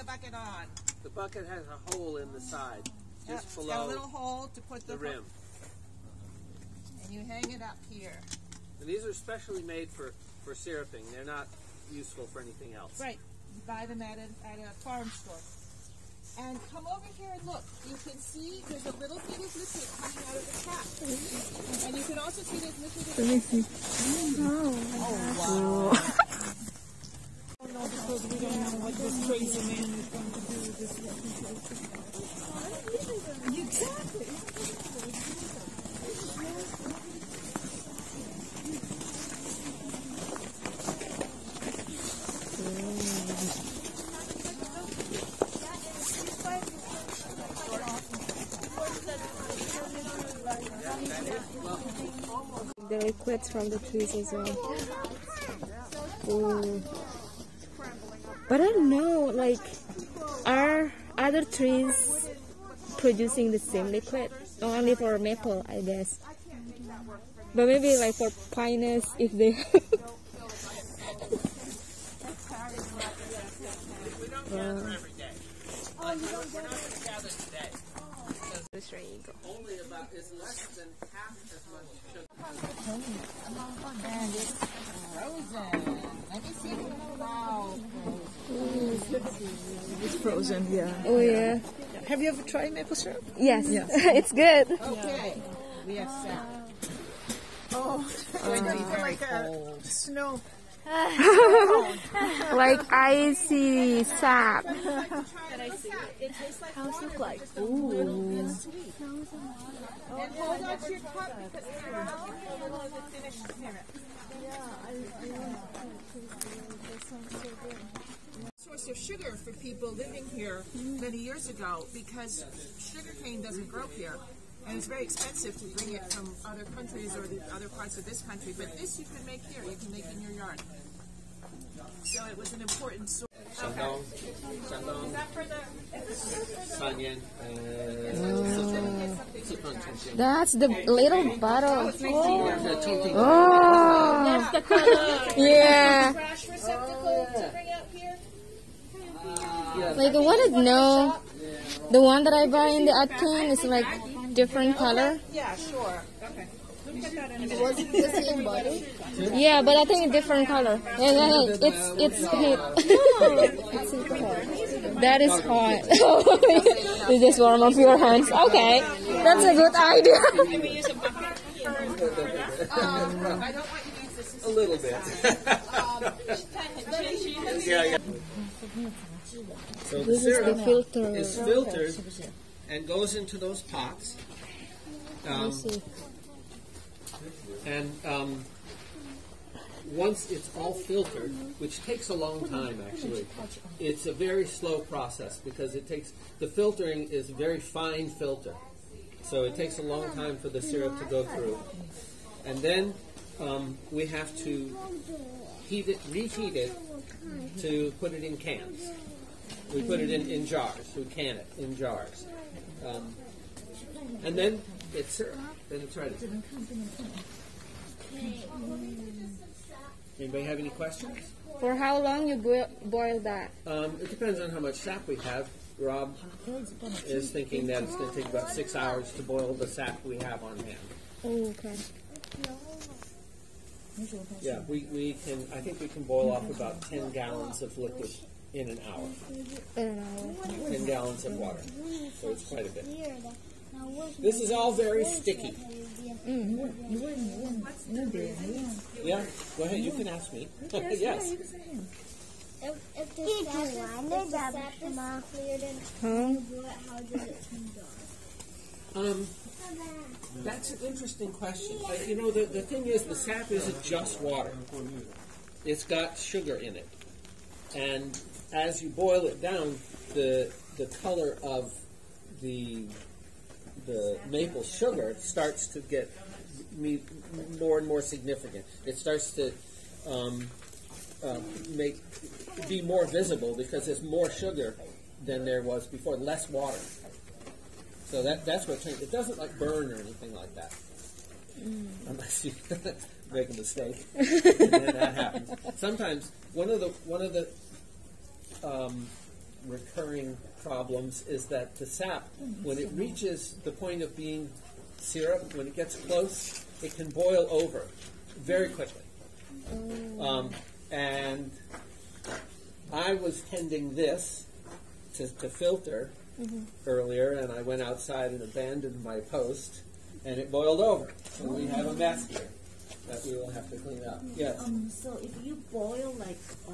the bucket on. The bucket has a hole in the side, just Yep, it's got a below little hole to put the, the rim. and you hang it up here. And these are specially made for, for syruping. They're not useful for anything else. Right. You buy them at a, at a farm store. And come over here and look. You can see there's a little bit of liquid coming out of the tap. And you can also see there's liquid in Let me see. Oh, oh wow. Because we don't know what this crazy man is going to do with this Exactly. The liquids from the trees as well. Ooh. But I don't know, like, are other trees producing the same liquid? Only for maple, I guess. But maybe like for pinus, if they. We don't gather every day. We're not going to gather today. This right, you go. Only about, it's less than half as much sugar. And it's frozen. Let me see. Wow. It's frozen, yeah. Oh yeah. Have you ever tried maple syrup? Yes, yes. it's good. Okay. We have sap. Oh, Going to be very like a cold. snow. Like icy sap. It tastes like like? And hold on to your cup because finished syrup. Source of sugar for people living here many years ago because sugarcane doesn't grow here. And it's very expensive to bring it from other countries or the other parts of this country. But this you can make here. You can make in your yard. So it was an important source. Shandong, Shandong, Sanyan, uh, That's the little bottle. Chongqing. Oh, yeah. trash receptacle to bring out here. Like I wanted to know, the one that I buy in the Atkin is like different color. Yeah, sure. Okay. Was it the same bottle? Yeah, but I think a different color. Yeah, yeah, yeah. It's it's heat. that is hot. you just warm up your hands. Okay, that's a good idea. Um, I don't want you to use this. A little bit. yeah, yeah. So the This is the filter. is filtered and goes into those pots. Um, and um, once it's all filtered, which takes a long time actually, it's a very slow process because it takes the filtering is a very fine filter, so it takes a long time for the syrup to go through, and then um, we have to heat it, reheat it to put it in cans. We put it in, in jars. We can it in jars, um, and then it's syrup. Then it's ready. Anybody have any questions? For how long you boil, boil that? Um, it depends on how much sap we have. Rob is thinking that it's going to take about six hours to boil the sap we have on hand. Oh, okay. Yeah, we, we can. I think we can boil off about ten gallons of liquid in an hour. I don't know. Ten gallons of water, so it's quite a bit. This is all very sticky. Yeah, go ahead. You can ask me. yes. If, if the sap is, if the cleared and Huh? you boil it, how does it turn dark? Um, that's an interesting question. Uh, you know, the, the thing is, the sap isn't just water. It's got sugar in it. And as you boil it down, the the color of the the maple sugar starts to get me, more and more significant. It starts to um, uh, make be more visible because there's more sugar than there was before, less water. So that that's what changed. It doesn't like burn or anything like that, unless you make a mistake. and then that happens. Sometimes one of the one of the um, recurring problems is that the sap, when it reaches the point of being syrup, when it gets close, it can boil over very quickly. Um, and I was tending this to, to filter earlier, and I went outside and abandoned my post, and it boiled over. So we have a mess here that we will have to clean up. Yes. Um, so if you boil like uh,